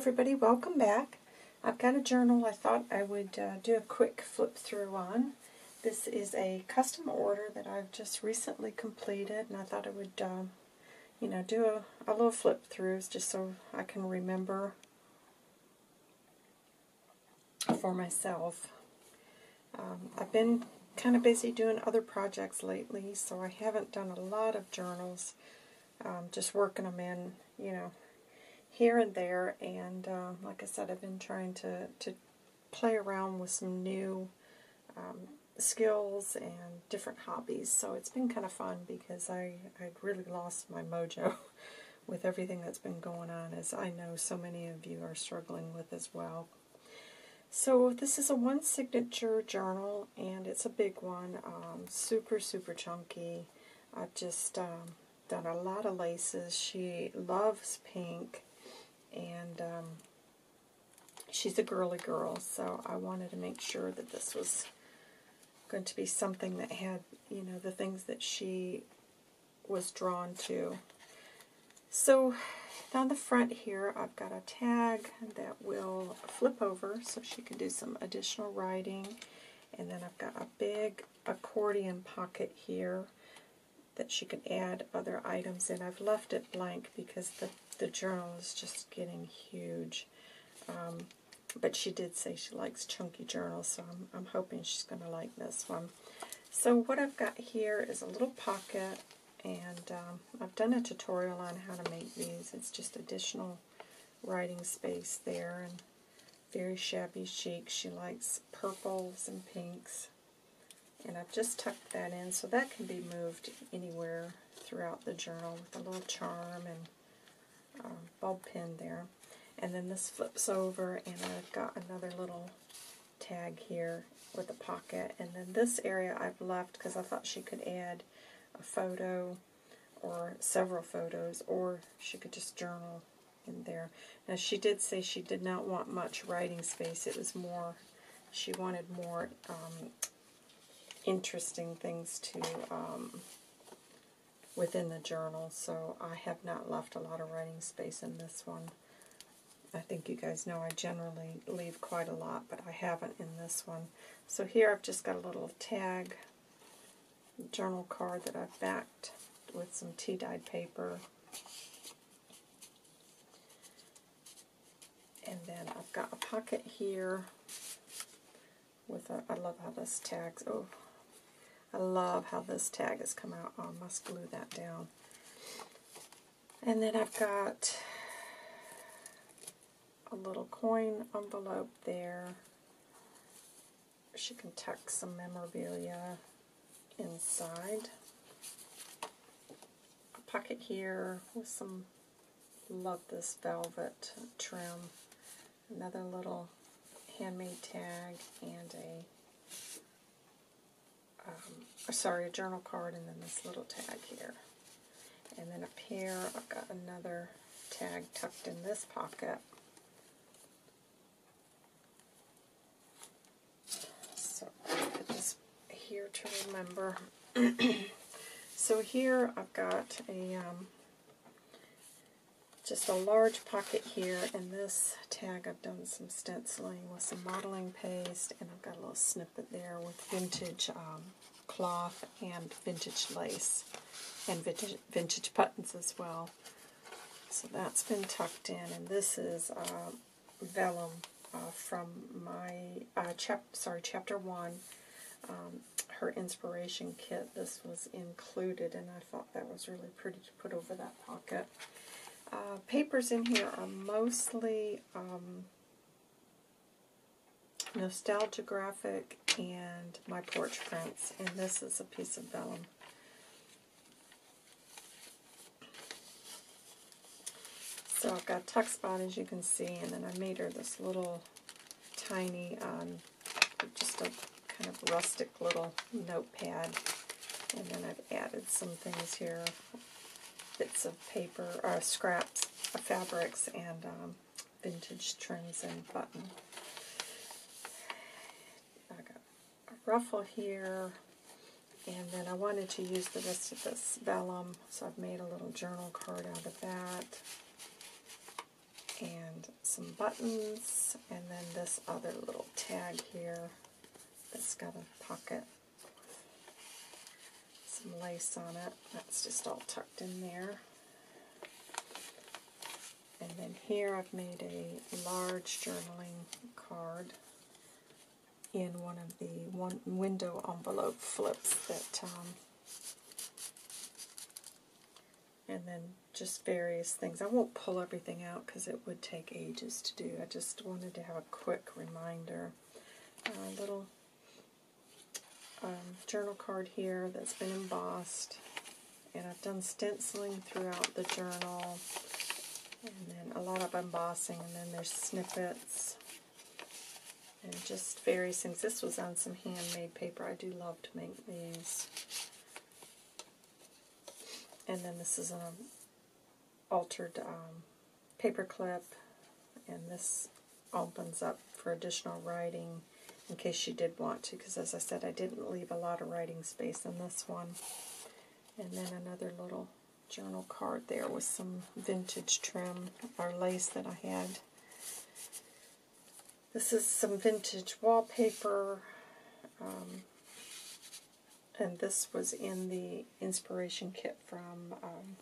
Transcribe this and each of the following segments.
everybody, welcome back. I've got a journal I thought I would uh, do a quick flip through on. This is a custom order that I've just recently completed and I thought I would, um, you know, do a, a little flip throughs just so I can remember for myself. Um, I've been kind of busy doing other projects lately, so I haven't done a lot of journals, um, just working them in, you know, here and there. And uh, like I said, I've been trying to, to play around with some new um, skills and different hobbies. So it's been kind of fun because I, I really lost my mojo with everything that's been going on, as I know so many of you are struggling with as well. So this is a one signature journal, and it's a big one, um, super, super chunky. I've just um, done a lot of laces. She loves pink, and um, she's a girly girl, so I wanted to make sure that this was going to be something that had, you know, the things that she was drawn to. So on the front here, I've got a tag that will flip over so she can do some additional writing. And then I've got a big accordion pocket here that she can add other items in. I've left it blank because the, the journal is just getting huge. Um, but she did say she likes chunky journals, so I'm, I'm hoping she's going to like this one. So what I've got here is a little pocket and um, I've done a tutorial on how to make these. It's just additional writing space there and very shabby chic. She likes purples and pinks. And I've just tucked that in so that can be moved anywhere throughout the journal with a little charm and um, bulb pin there. And then this flips over and I've got another little tag here with a pocket. And then this area I've left because I thought she could add a photo or several photos, or she could just journal in there. Now, she did say she did not want much writing space. It was more, she wanted more um, interesting things to um, within the journal, so I have not left a lot of writing space in this one. I think you guys know I generally leave quite a lot, but I haven't in this one. So here I've just got a little tag journal card that I've backed with some tea-dyed paper. And then I've got a pocket here with a, I love how this tags, oh, I love how this tag has come out. Oh, I must glue that down. And then I've got a little coin envelope there. She can tuck some memorabilia inside. A pocket here with some, love this velvet trim. Another little handmade tag and a, um, sorry, a journal card and then this little tag here. And then up here I've got another tag tucked in this pocket. So, here to remember. so here I've got a um, just a large pocket here, and this tag I've done some stenciling with some modeling paste, and I've got a little snippet there with vintage um, cloth and vintage lace, and vintage, vintage buttons as well. So that's been tucked in, and this is uh, vellum uh, from my uh, chap sorry chapter one. Um, her inspiration kit, this was included, and I thought that was really pretty to put over that pocket. Uh, papers in here are mostly um, nostalgia graphic and my porch prints, and this is a piece of vellum. So I've got tuck spot as you can see, and then I made her this little tiny, um, just a kind of rustic little notepad. And then I've added some things here, bits of paper, uh, scraps of fabrics, and um, vintage trims and button. I got a ruffle here, and then I wanted to use the rest of this vellum, so I've made a little journal card out of that. and some buttons, and then this other little tag here that's got a pocket, some lace on it. That's just all tucked in there. And then here I've made a large journaling card in one of the one window envelope flips that um, and then just various things. I won't pull everything out because it would take ages to do. I just wanted to have a quick reminder. A little um, journal card here that's been embossed. And I've done stenciling throughout the journal. And then a lot of embossing. And then there's snippets. And just various things. This was on some handmade paper. I do love to make these. And then this is an altered um, paper clip. And this opens up for additional writing in case you did want to, because as I said, I didn't leave a lot of writing space in this one. And then another little journal card there with some vintage trim or lace that I had. This is some vintage wallpaper, um, and this was in the inspiration kit from um,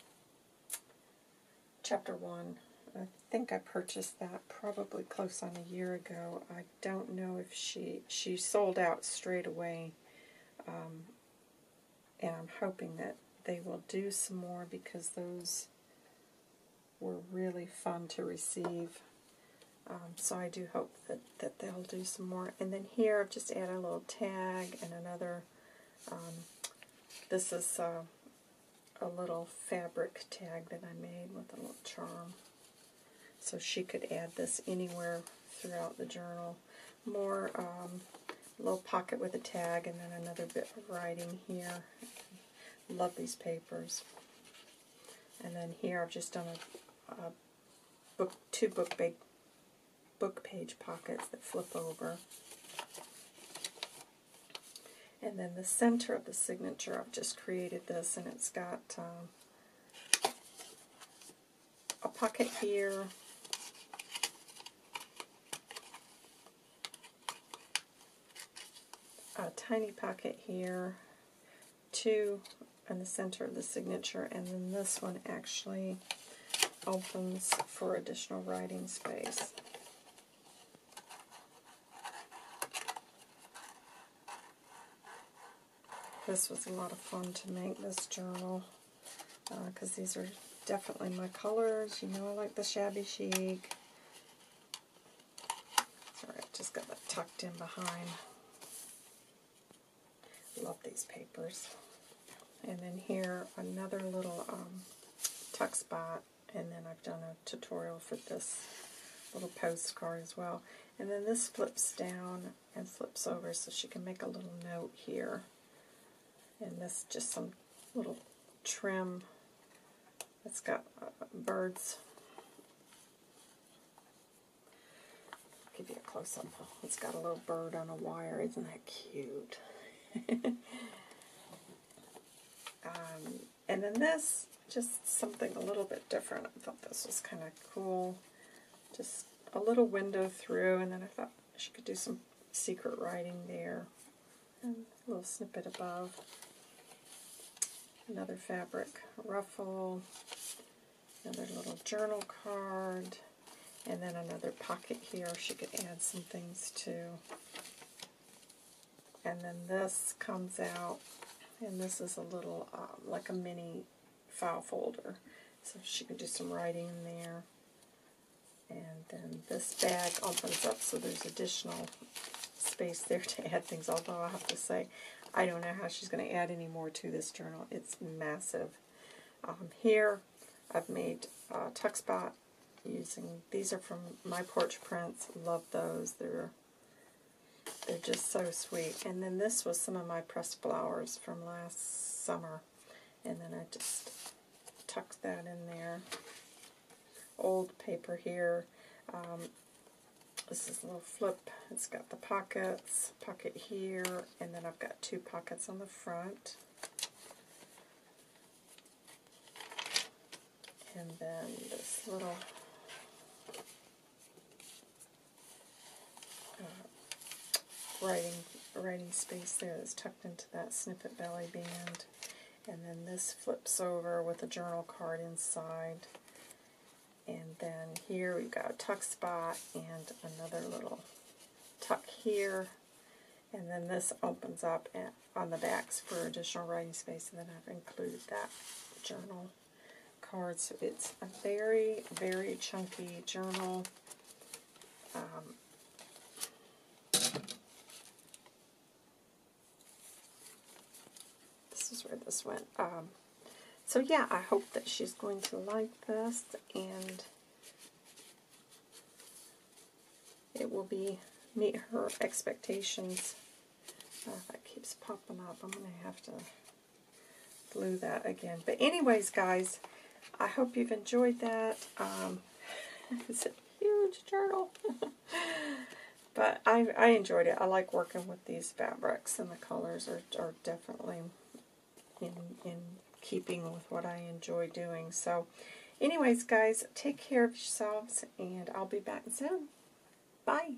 Chapter 1 I think I purchased that probably close on a year ago. I don't know if she she sold out straight away, um, and I'm hoping that they will do some more because those were really fun to receive. Um, so I do hope that, that they'll do some more. And then here I've just added a little tag and another, um, this is uh, a little fabric tag that I made with a little charm so she could add this anywhere throughout the journal. More um, little pocket with a tag and then another bit of writing here. Love these papers. And then here I've just done a, a book, two book, book page pockets that flip over. And then the center of the signature, I've just created this, and it's got um, a pocket here, a tiny pocket here, two in the center of the signature, and then this one actually opens for additional writing space. This was a lot of fun to make this journal because uh, these are definitely my colors. You know I like the shabby chic. Sorry, I just got that tucked in behind. Love these papers. And then here, another little um, tuck spot. And then I've done a tutorial for this little postcard as well. And then this flips down and flips over so she can make a little note here. And this just some little trim. It's got uh, birds. I'll give you a close-up. It's got a little bird on a wire. Isn't that cute? um, and then this, just something a little bit different. I thought this was kind of cool. Just a little window through, and then I thought she could do some secret writing there. And a little snippet above. Another fabric ruffle. Another little journal card. And then another pocket here. She could add some things too and then this comes out, and this is a little, um, like a mini file folder. So she can do some writing in there. And then this bag opens up, so there's additional space there to add things, although I have to say, I don't know how she's going to add any more to this journal. It's massive. Um, here, I've made a tuck spot using, these are from My Porch Prints. Love those. They're they're just so sweet. And then this was some of my pressed flowers from last summer. And then I just tucked that in there. Old paper here. Um, this is a little flip. It's got the pockets, pocket here, and then I've got two pockets on the front. And then this little writing writing space there that's tucked into that snippet belly band. And then this flips over with a journal card inside. And then here we've got a tuck spot and another little tuck here. And then this opens up on the backs for additional writing space. And then I've included that journal card. So it's a very, very chunky journal. Um, is where this went. Um, so yeah, I hope that she's going to like this and it will be meet her expectations. Uh, that keeps popping up. I'm going to have to glue that again. But anyways, guys, I hope you've enjoyed that. Um, it's a huge journal. but I, I enjoyed it. I like working with these fabrics, and the colors are, are definitely in, in keeping with what I enjoy doing. So, anyways, guys, take care of yourselves, and I'll be back soon. Bye.